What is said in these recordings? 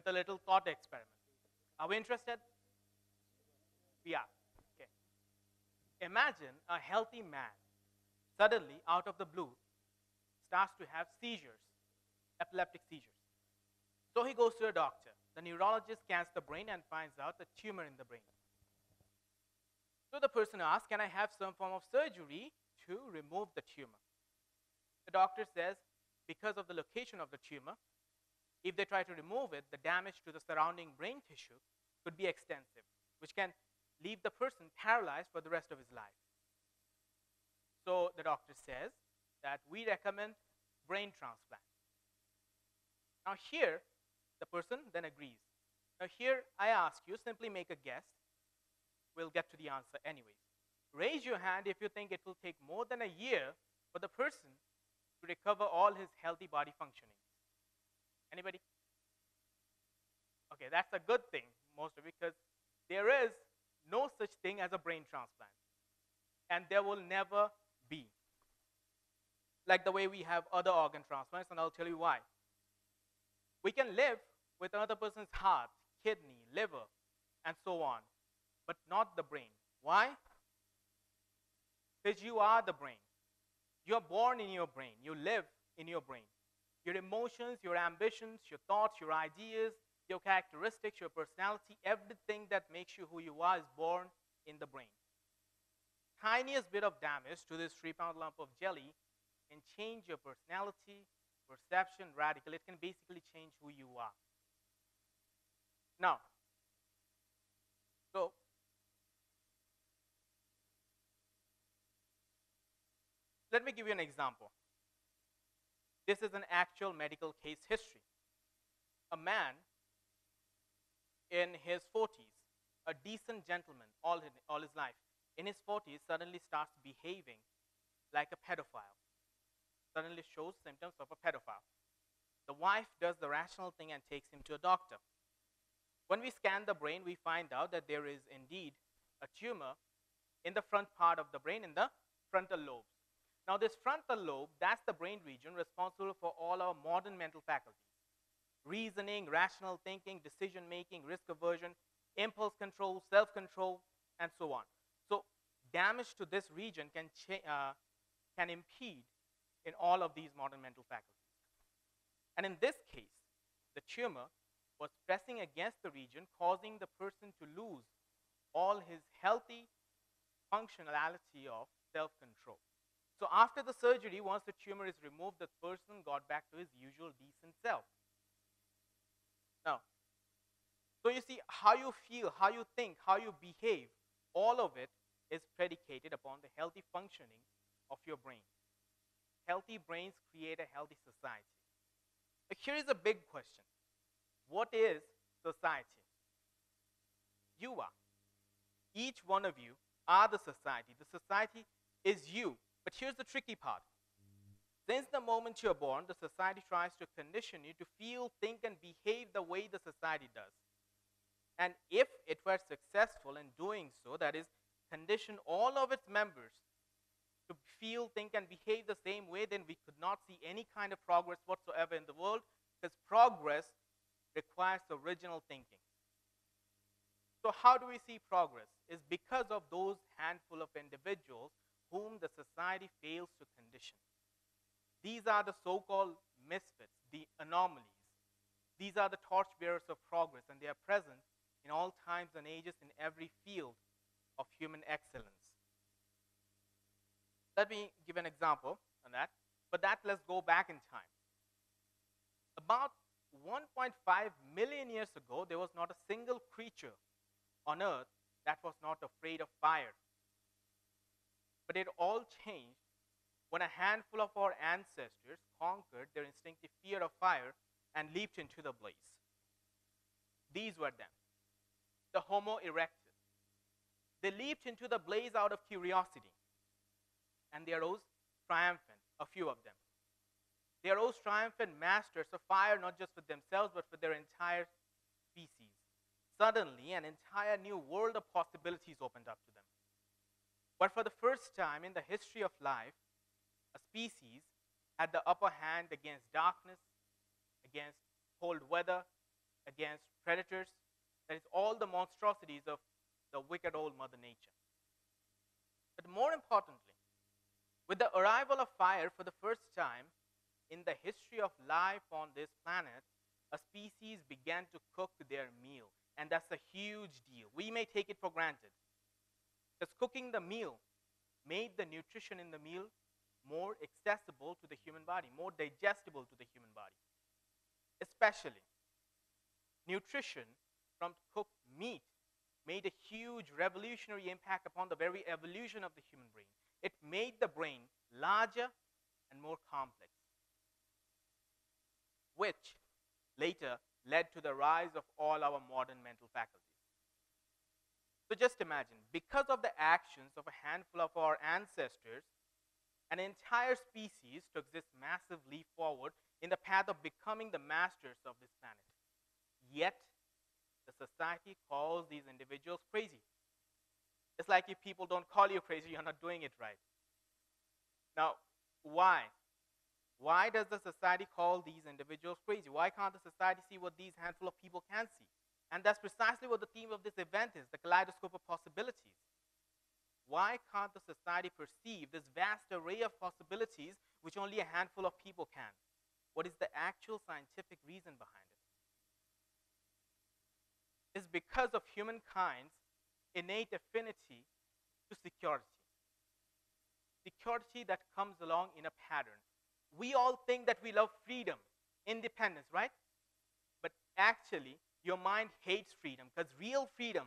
with a little thought experiment. Are we interested? We are. Okay. Imagine a healthy man suddenly, out of the blue, starts to have seizures, epileptic seizures. So he goes to a doctor. The neurologist scans the brain and finds out a tumor in the brain. So the person asks, Can I have some form of surgery to remove the tumor? The doctor says, Because of the location of the tumor, if they try to remove it, the damage to the surrounding brain tissue could be extensive, which can leave the person paralyzed for the rest of his life. So the doctor says that we recommend brain transplant. Now, here, the person then agrees. Now, here, I ask you, simply make a guess. We'll get to the answer anyways. Raise your hand if you think it will take more than a year for the person to recover all his healthy body functioning. Anybody? Okay, that's a good thing, most of it, because there is no such thing as a brain transplant. And there will never be. Like the way we have other organ transplants, and I'll tell you why. We can live with another person's heart, kidney, liver, and so on, but not the brain. Why? Because you are the brain. You're born in your brain. You live in your brain. Your emotions, your ambitions, your thoughts, your ideas, your characteristics, your personality, everything that makes you who you are is born in the brain. Tiniest bit of damage to this three pound lump of jelly can change your personality, perception radically. It can basically change who you are. Now, so let me give you an example. This is an actual medical case history. A man in his 40s, a decent gentleman all his, all his life, in his 40s suddenly starts behaving like a pedophile, suddenly shows symptoms of a pedophile. The wife does the rational thing and takes him to a doctor. When we scan the brain, we find out that there is indeed a tumor in the front part of the brain, in the frontal lobes. Now, this frontal lobe, that's the brain region responsible for all our modern mental faculties reasoning, rational thinking, decision making, risk aversion, impulse control, self control, and so on. So, damage to this region can, uh, can impede in all of these modern mental faculties. And in this case, the tumor was pressing against the region, causing the person to lose all his healthy functionality of self control. So after the surgery, once the tumor is removed, the person got back to his usual decent self. Now, so you see, how you feel, how you think, how you behave, all of it is predicated upon the healthy functioning of your brain. Healthy brains create a healthy society. But here is a big question What is society? You are. Each one of you are the society. The society is you. But here's the tricky part. Since the moment you're born, the society tries to condition you to feel, think, and behave the way the society does. And if it were successful in doing so, that is, condition all of its members to feel, think, and behave the same way, then we could not see any kind of progress whatsoever in the world because progress requires original thinking. So, how do we see progress? Is because of those handful of individuals whom the society fails to condition. These are the so called misfits, the anomalies. These are the torchbearers of progress, and they are present in all times and ages in every field of human excellence. Let me give an example on that, but that let's go back in time. About 1.5 million years ago, there was not a single creature on earth that was not afraid of fire. But it all changed when a handful of our ancestors conquered their instinctive fear of fire and leaped into the blaze. These were them, the Homo erectus. They leaped into the blaze out of curiosity, and they arose triumphant, a few of them. They arose triumphant masters of fire, not just for themselves, but for their entire species. Suddenly, an entire new world of possibilities opened up to them. But for the first time in the history of life, a species had the upper hand against darkness, against cold weather, against predators, that is, all the monstrosities of the wicked old Mother Nature. But more importantly, with the arrival of fire for the first time in the history of life on this planet, a species began to cook their meal. And that's a huge deal. We may take it for granted. Because cooking the meal made the nutrition in the meal more accessible to the human body, more digestible to the human body. Especially, nutrition from cooked meat made a huge revolutionary impact upon the very evolution of the human brain. It made the brain larger and more complex, which later led to the rise of all our modern mental faculties. So just imagine, because of the actions of a handful of our ancestors, an entire species took this massive leap forward in the path of becoming the masters of this planet. Yet, the society calls these individuals crazy. It's like if people don't call you crazy, you're not doing it right. Now, why? Why does the society call these individuals crazy? Why can't the society see what these handful of people can see? And that's precisely what the theme of this event is the kaleidoscope of possibilities. Why can't the society perceive this vast array of possibilities which only a handful of people can? What is the actual scientific reason behind it? It's because of humankind's innate affinity to security. Security that comes along in a pattern. We all think that we love freedom, independence, right? But actually, your mind hates freedom because real freedom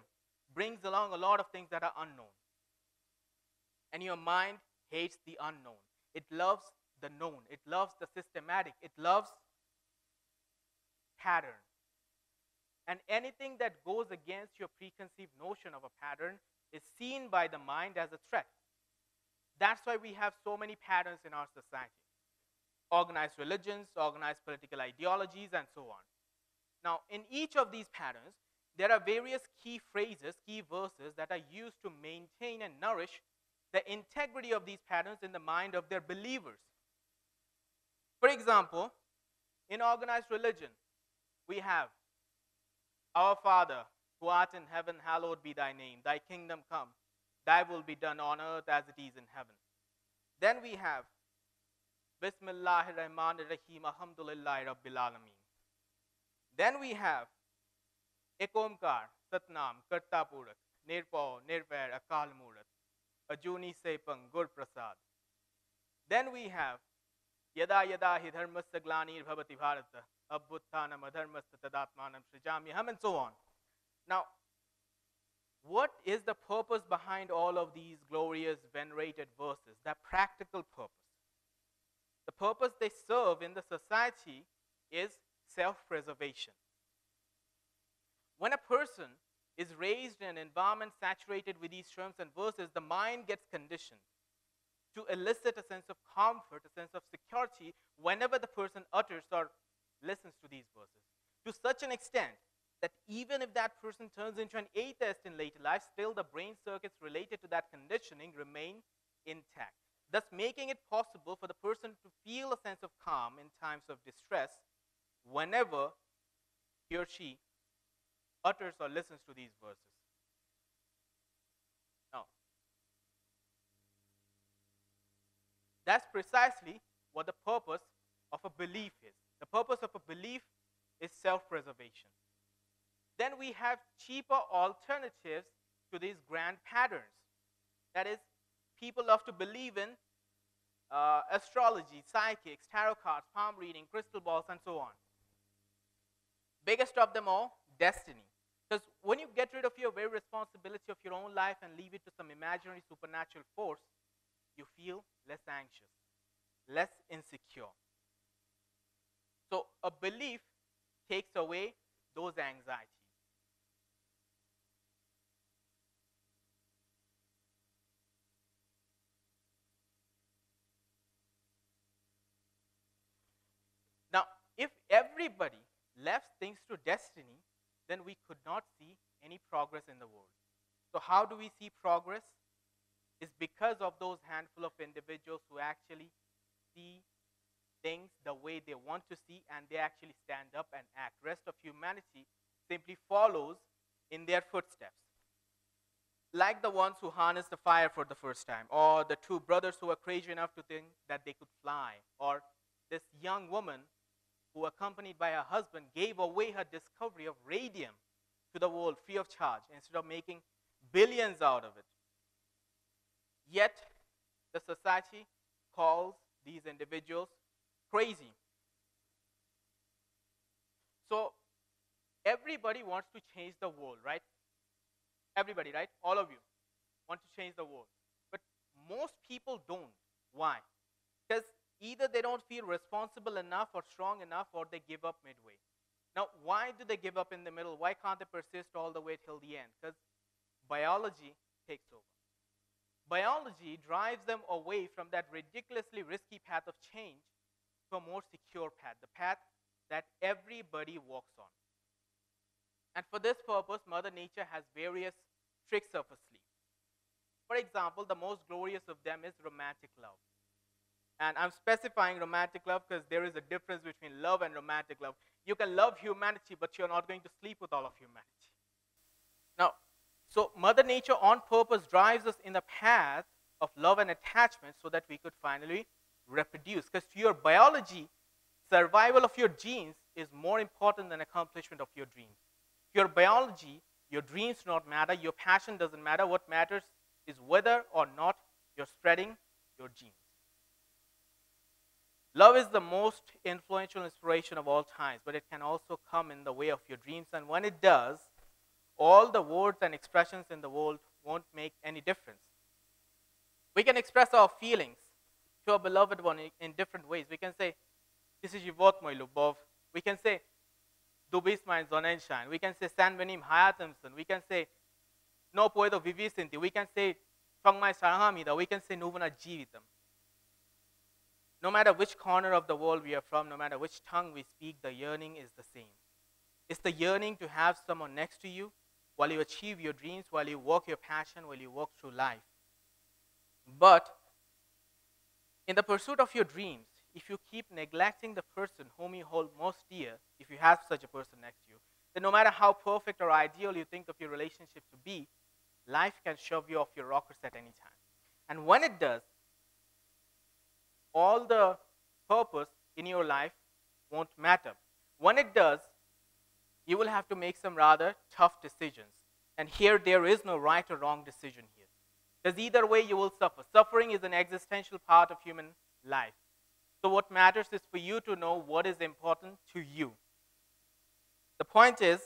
brings along a lot of things that are unknown. And your mind hates the unknown. It loves the known. It loves the systematic. It loves pattern. And anything that goes against your preconceived notion of a pattern is seen by the mind as a threat. That's why we have so many patterns in our society organized religions, organized political ideologies, and so on. Now, in each of these patterns, there are various key phrases, key verses that are used to maintain and nourish the integrity of these patterns in the mind of their believers. For example, in organized religion, we have Our Father, who art in heaven, hallowed be thy name. Thy kingdom come. Thy will be done on earth as it is in heaven. Then we have Bismillahir Rahmanir Rahim, Alhamdulillah Rabbil Alameen. Then we have Ekomkar, Satnam, Karta Purak, Nirpo, Nirvair, Akal Murat, Ajuni Sepang, Gur Prasad. Then we have Yada Yada Hi Dharmasya Glanir Bhavati Bharata, Abbutthanam Adharmasya Tadatmanam Srijamyaham, and so on. Now, what is the purpose behind all of these glorious, venerated verses? The practical purpose. The purpose they serve in the society is self preservation. When a person is raised in an environment saturated with these terms and verses, the mind gets conditioned to elicit a sense of comfort, a sense of security whenever the person utters or listens to these verses. To such an extent that even if that person turns into an atheist in later life, still the brain circuits related to that conditioning remain intact, thus making it possible for the person to feel a sense of calm in times of distress whenever he or she utters or listens to these verses. Now, that's precisely what the purpose of a belief is. The purpose of a belief is self preservation. Then we have cheaper alternatives to these grand patterns. That is, people love to believe in uh, astrology, psychics, tarot cards, palm reading, crystal balls, and so on. Biggest of them all, destiny. Because when you get rid of your very responsibility of your own life and leave it to some imaginary supernatural force, you feel less anxious, less insecure. So a belief takes away those anxieties. Now, if everybody left things to destiny, then we could not see any progress in the world. So, how do we see progress? Is because of those handful of individuals who actually see things the way they want to see and they actually stand up and act. Rest of humanity simply follows in their footsteps. Like the ones who harnessed the fire for the first time, or the two brothers who were crazy enough to think that they could fly, or this young woman who, accompanied by her husband, gave away her discovery of radium to the world free of charge instead of making billions out of it. Yet, the society calls these individuals crazy. So, everybody wants to change the world, right? Everybody, right? All of you want to change the world. But most people don't. Why? Because either they don't feel responsible enough or strong enough or they give up midway. Now, why do they give up in the middle? Why can't they persist all the way till the end? Because biology takes over. Biology drives them away from that ridiculously risky path of change to a more secure path, the path that everybody walks on. And for this purpose, Mother Nature has various tricks up her sleeve. For example, the most glorious of them is romantic love. And I'm specifying romantic love because there is a difference between love and romantic love. You can love humanity, but you're not going to sleep with all of humanity. Now, so Mother Nature on purpose drives us in the path of love and attachment so that we could finally reproduce. Because your biology, survival of your genes is more important than accomplishment of your dreams. Your biology, your dreams do not matter, your passion doesn't matter. What matters is whether or not you're spreading your genes. Love is the most influential inspiration of all times, but it can also come in the way of your dreams. And when it does, all the words and expressions in the world won't make any difference. We can express our feelings to our beloved one in different ways. We can say, This is Yivot Moy Lubov. We can say, "Dubis bist mein Sonnenschein. We can say, San Venim Hayatamson. We can say, No puedo vivir. We can say, Tong mai that We can say, Nuvana jivitam. No matter which corner of the world we are from, no matter which tongue we speak, the yearning is the same. It's the yearning to have someone next to you while you achieve your dreams, while you walk your passion, while you walk through life. But in the pursuit of your dreams, if you keep neglecting the person whom you hold most dear, if you have such a person next to you, then no matter how perfect or ideal you think of your relationship to be, life can shove you off your rockers at any time. And when it does, all the purpose in your life won't matter. When it does, you will have to make some rather tough decisions. And here, there is no right or wrong decision here. Because either way, you will suffer. Suffering is an existential part of human life. So, what matters is for you to know what is important to you. The point is,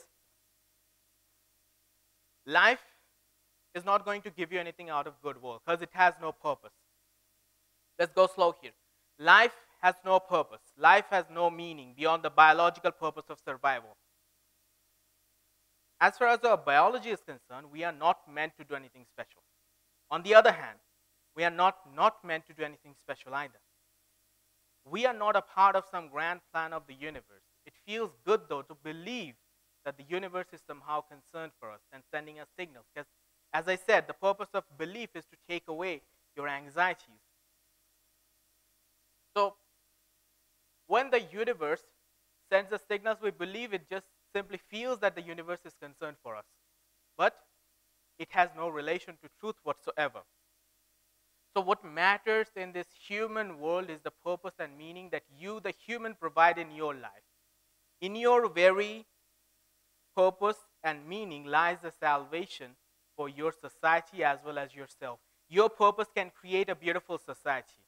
life is not going to give you anything out of goodwill because it has no purpose. Let's go slow here. Life has no purpose. Life has no meaning beyond the biological purpose of survival. As far as our biology is concerned, we are not meant to do anything special. On the other hand, we are not not meant to do anything special either. We are not a part of some grand plan of the universe. It feels good, though, to believe that the universe is somehow concerned for us and sending us signals. Because, as I said, the purpose of belief is to take away your anxieties. So, when the universe sends us signals, we believe it just simply feels that the universe is concerned for us. But it has no relation to truth whatsoever. So, what matters in this human world is the purpose and meaning that you, the human, provide in your life. In your very purpose and meaning lies the salvation for your society as well as yourself. Your purpose can create a beautiful society,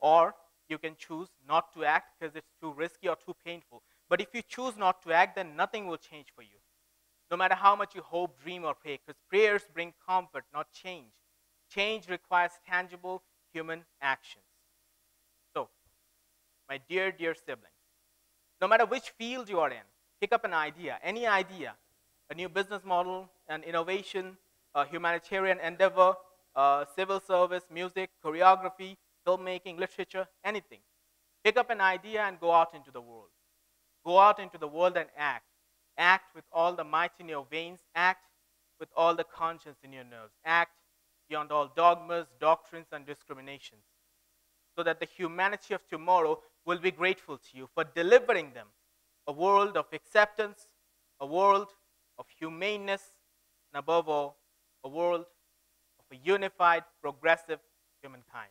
or you can choose not to act because it's too risky or too painful. But if you choose not to act, then nothing will change for you. No matter how much you hope, dream, or pray, because prayers bring comfort, not change. Change requires tangible human actions. So, my dear, dear siblings, no matter which field you are in, pick up an idea, any idea, a new business model, an innovation, a humanitarian endeavor, uh, civil service, music, choreography, filmmaking, literature, anything. Pick up an idea and go out into the world. Go out into the world and act. Act with all the might in your veins. Act with all the conscience in your nerves. Act beyond all dogmas, doctrines, and discriminations. So that the humanity of tomorrow will be grateful to you for delivering them a world of acceptance, a world of humaneness, and above all, a world of a unified, progressive humankind.